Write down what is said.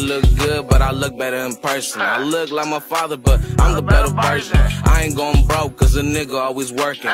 look good, but I look better in person. I look like my father, but I'm the better version. I ain't going broke, cause a nigga always working.